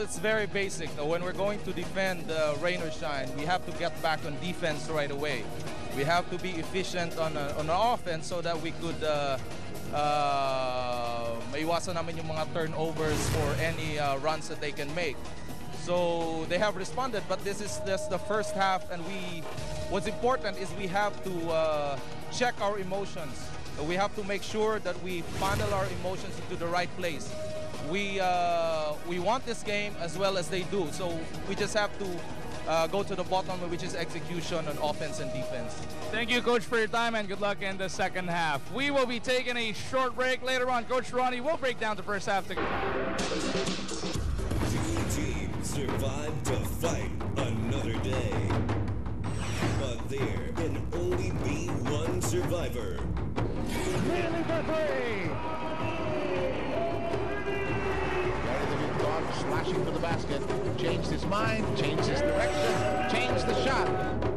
It's very basic. When we're going to defend uh, rain or shine, we have to get back on defense right away. We have to be efficient on uh, on offense so that we could uh, uh, namin yung mga turnovers or any uh, runs that they can make. So they have responded, but this is just the first half, and we. What's important is we have to uh, check our emotions. We have to make sure that we funnel our emotions into the right place we uh, we want this game as well as they do. So we just have to uh, go to the bottom, which is execution on offense and defense. Thank you, Coach, for your time, and good luck in the second half. We will be taking a short break later on. Coach Ronnie will break down the first half. To Two teams survived to fight another day. But there can only be one survivor. Really basket. Changed his mind, changed his direction, changed the shot.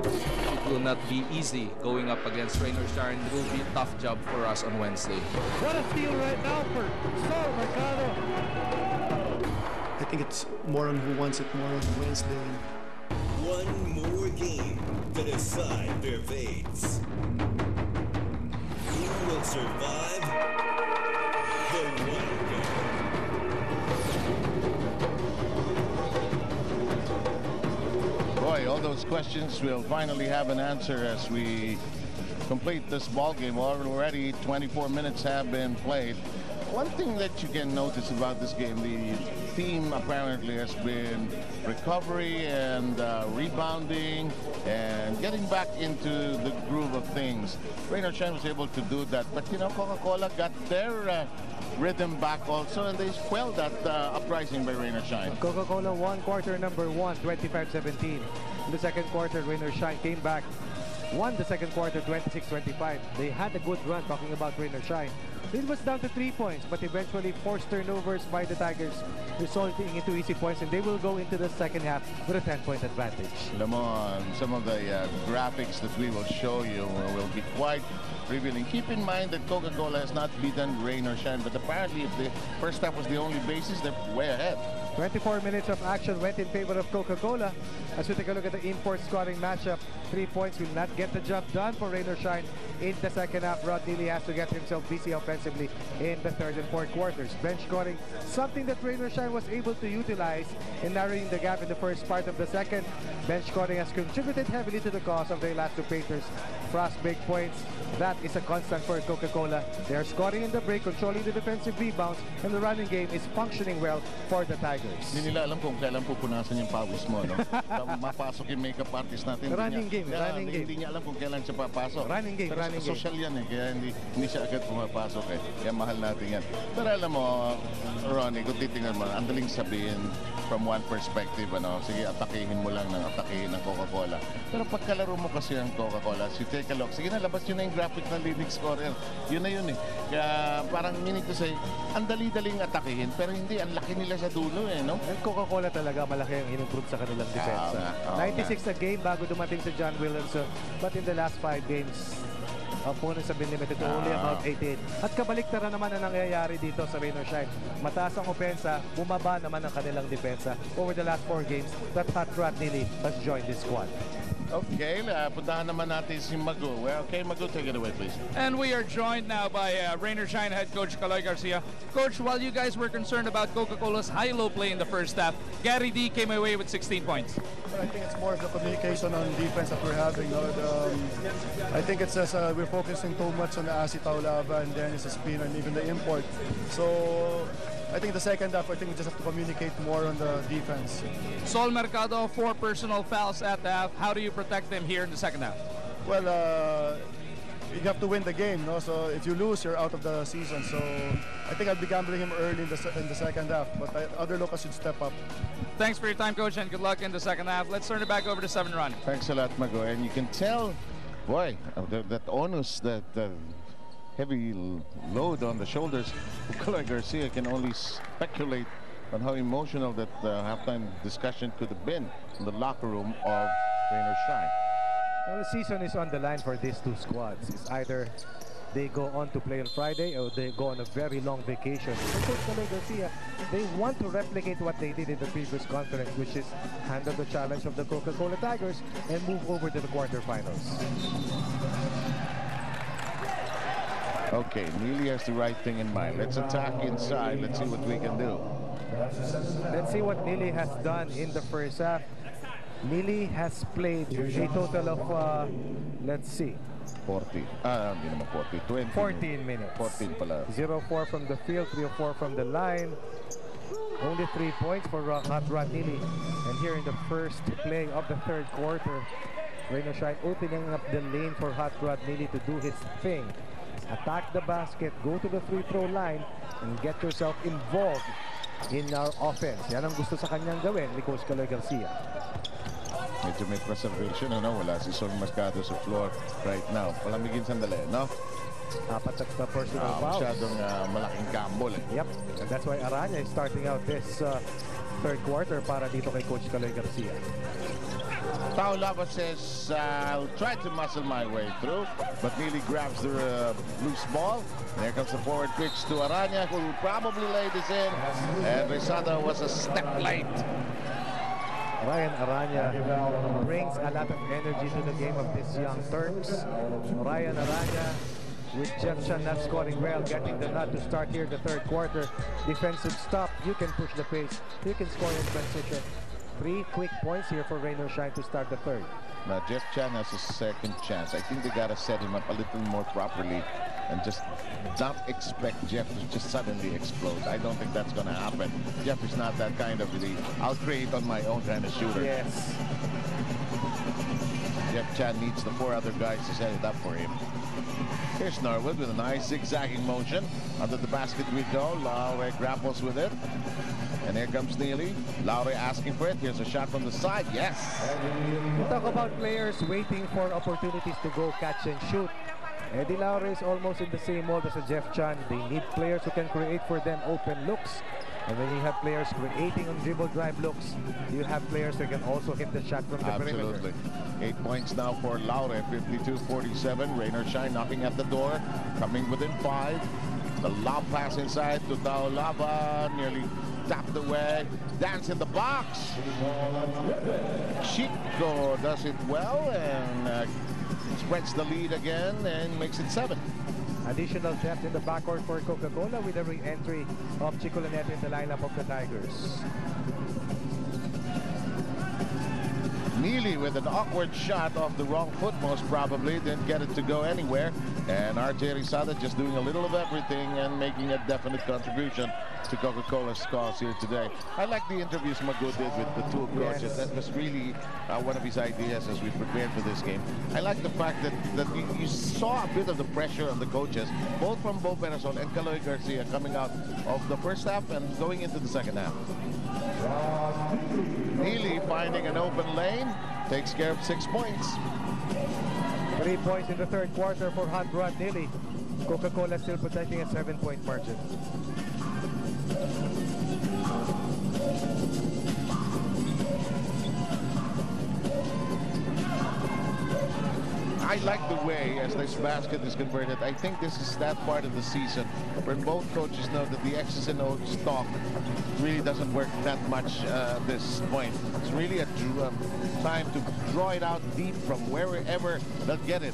It will not be easy going up against Rain or Shine. It will be a tough job for us on Wednesday. What a steal right now for Sol Mercado. I think it's more on who wants it more on Wednesday. One more game to decide their fates. Who will survive the one those questions will finally have an answer as we complete this ball game. Already 24 minutes have been played. One thing that you can notice about this game, the theme apparently has been recovery and uh, rebounding and getting back into the groove of things. Rain or Shine was able to do that, but you know, Coca-Cola got their uh, rhythm back also, and they quelled that uh, uprising by Rain or Shine. Coca-Cola won quarter number one, 25-17. In the second quarter, Rain or Shine came back, won the second quarter, 26-25. They had a good run, talking about Rain or Shine. It was down to three points, but eventually forced turnovers by the Tigers, resulting into easy points, and they will go into the second half with a 10-point advantage. Alam some of the uh, graphics that we will show you will be quite revealing. Keep in mind that Coca-Cola has not beaten Rain or Shine, but apparently if the first half was the only basis, they're way ahead. 24 minutes of action went in favor of Coca-Cola. As we take a look at the import scoring matchup, three points will not get the job done for Rain or Shine in the second half. Rod Nealy has to get himself busy offensively in the third and fourth quarters. Bench scoring, something that Rain or Shine was able to utilize in narrowing the gap in the first part of the second. Bench scoring has contributed heavily to the cause of the Elasto Painters. Fastbreak points, that is a constant for Coca-Cola. They are scoring in the break, controlling the defensive rebounds, and the running game is functioning well for the Tigers. Hindi nila alam kung kailan pupunasan yung pawis mo, no? Mapasok yung makeup artist natin. hindi Running niya- game, Yeah, running hindi, game. Hindi niya alam kung kailan siya papasok. Running game, Pero running game. social yan eh, kaya hindi, hindi siya agad pumapasok eh. Kaya mahal natin yan. Pero alam mo, Ronnie, kung titingnan mo, ang daling sabihin from one perspective, ano, sige, atakihin mo lang ng atakihin ng Coca-Cola. Pero pagkalaro mo kasi ang Coca-Cola, si take a look, sige na, labas yun na yung graphic ng leading scorer. Yun na yun eh. Kaya parang meaning to say, ang dali-daling atakihin, pero hindi, ang laki nila sa dulo eh, no? And Coca-Cola talaga malaki ang in-improve sa kanilang depensa. nga, oo 96 a game bago dumating si John Williamson. But in the last five games, opponents have been limited to only Ah. about 18. At kabaliktaran naman ang nangyayari dito sa Rain or Shine. Mataas ang opensa, bumaba naman ang kanilang depensa. Over the last four games, that hot rod Neely has joined this squad. Okay, uh, puntahan naman natin si Magu. Well, okay, Magu, take it away, please. And we are joined now by uh, Rain or Shine head coach Caloy Garcia. Coach, while you guys were concerned about Coca-Cola's high-low play in the first half, Gary D came away with 16 points. But I think it's more of the communication on defense that we're having. No? The, um, I think it's just uh, we're focusing too much on the Asi Taulava and Dennis Espino and even the import. So I think the second half, I think we just have to communicate more on the defense. Sol Mercado, four personal fouls at the half. How do you protect them here in the second half? Well, uh, you have to win the game, no? So if you lose, you're out of the season. So I think I'll be gambling him early in the in the second half, but I, other locals should step up. Thanks for your time, Coach, and good luck in the second half. Let's turn it back over to Seven Run. Thanks a lot, Magu. And you can tell, boy, uh, that, that onus, that uh, heavy load on the shoulders of Garcia can only speculate on how emotional that uh, halftime discussion could have been in the locker room of Rain or Shine. The season is on the line for these two squads. It's either they go on to play on Friday or they go on a very long vacation. Coach Garcia, they want to replicate what they did in the previous conference, which is handle the challenge of the Coca-Cola Tigers and move over to the quarterfinals. Okay, Nealy has the right thing in mind. Let's attack inside. Let's see what we can do. Let's see what Nealy has done in the first half. Nealy has played a total of, uh, let's see, 40. Ah, hindi naman 40. 20. 14 minutes. 14 pala. 0-4 from the field, 3-4 from the line. Only three points for Hot Rod Nealy. And here in the first play of the third quarter, Rain or Shine opening up the lane for Hot Rod Nealy to do his thing. Attack the basket, go to the free throw line, and get yourself involved in our offense. Yan ang gusto sa kanyang gawin ni Coach Caloy Garcia. Medyo may preservation, ano? Wala si Sol Mercado sa floor right now. Palamigin sandali, no? Apat na personal Ah, fouls. masyadong ah, malaking gamble, eh. Yep, and that's why Aranya is starting out this uh, third quarter para dito kay Coach Caloy Garcia. Taulava says, I'll try to muscle my way through, but Nealy grabs the uh, loose ball. There comes the forward pitch to Araña, who will probably lay this in. And Rizada was a step late. Ryan Araña brings a lot of energy to the game of these young Turks. Ryan Araña with Jeff Chan not scoring well, getting the nod to start here the third quarter. Defensive stop, you can push the pace, you can score in transition. Three quick points here for Rain or Shine to start the third. Now, Jeff Chan has a second chance. I think they got to set him up a little more properly and just not expect Jeff to just suddenly explode. I don't think that's going to happen. Jeff is not that kind of the I'll create on my own kind of shooter. Yes. Jeff Chan needs the four other guys to set it up for him. Here's Norwood with a nice zigzagging motion. Under the basket we go. Lowry eh, grapples with it. And here comes Nealy. Lowry asking for it. Here's a shot from the side. Yes. We talk about players waiting for opportunities to go catch and shoot. Eddie Laure is almost in the same mold as a Jeff Chan. They need players who can create for them open looks. And when you have players creating on dribble drive looks, you have players that can also hit the shot from the Absolutely. perimeter. Eight points now for Laure, 52-47. Rain or Shine knocking at the door, coming within five. The lob pass inside to Taulava, nearly tapped away. Dance in the box. Chico does it well and uh, spreads the lead again and makes it seven. Additional depth in the backcourt for Coca-Cola with the re-entry of Chico Lanete in the lineup of the Tigers. Nealy with an awkward shot off the wrong foot, most probably. Didn't get it to go anywhere. And RJ Rizada just doing a little of everything and making a definite contribution to Coca-Cola's cause here today. I like the interviews Magoo did with the two coaches. Yes. That was really uh, one of his ideas as we prepared for this game. I like the fact that, that you, you saw a bit of the pressure on the coaches, both from Bo Perasol and Caloy Garcia coming out of the first half and going into the second half. Nealy finding an open lane, takes care of six points. Three points in the third quarter for Hot Rod Nealy. Coca-Cola still protecting a seven-point margin. Like the way as this basket is converted. I think this is that part of the season where both coaches know that the X's and O's talk really doesn't work that much uh, at this point. It's really a um, time to draw it out deep from wherever they'll get it.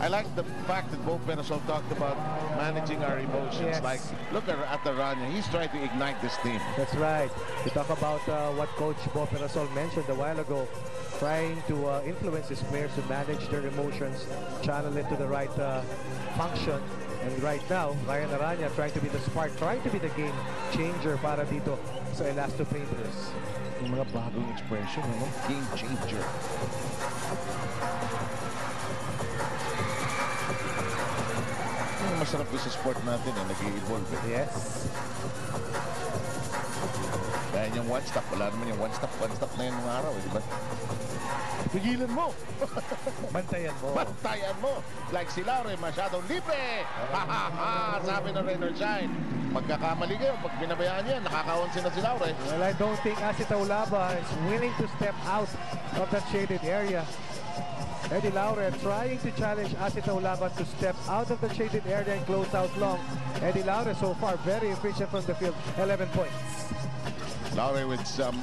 I like the fact that both Benasol talked about managing our emotions. Yes. Like, look at, at Araña. He's trying to ignite this team. That's right. We talk about uh, what Coach Bo Perasol mentioned a while ago, trying to uh, influence his players to manage their emotions, channel it to the right uh, function. And right now, Ryan Araña trying to be the spark, trying to be the game changer para dito sa Elasto Painters. Yung mga bagong expression, ano? Game changer. Masarap doon sa sport natin, eh, nag-i-evolve. Eh. Yes. Dahil yung one-stop, wala naman yung one-stop, one-stop na yun mga araw, eh, di ba? Pigilan mo! Bantayan mo. Bantayan mo! Like si Laure, masyadong libre! Ha ha ha! Sabi ng Rain or Shine. Magkakamali kayo, pag binabayaan yan, nakakaonsin na si Laure. Well, I don't think Asita Ulaba is willing to step out of that shaded area. Eddie Laure trying to challenge Asi Taulava to step out of the shaded area and close out long. Eddie Laure so far very efficient from the field, 11 points. Lowry with some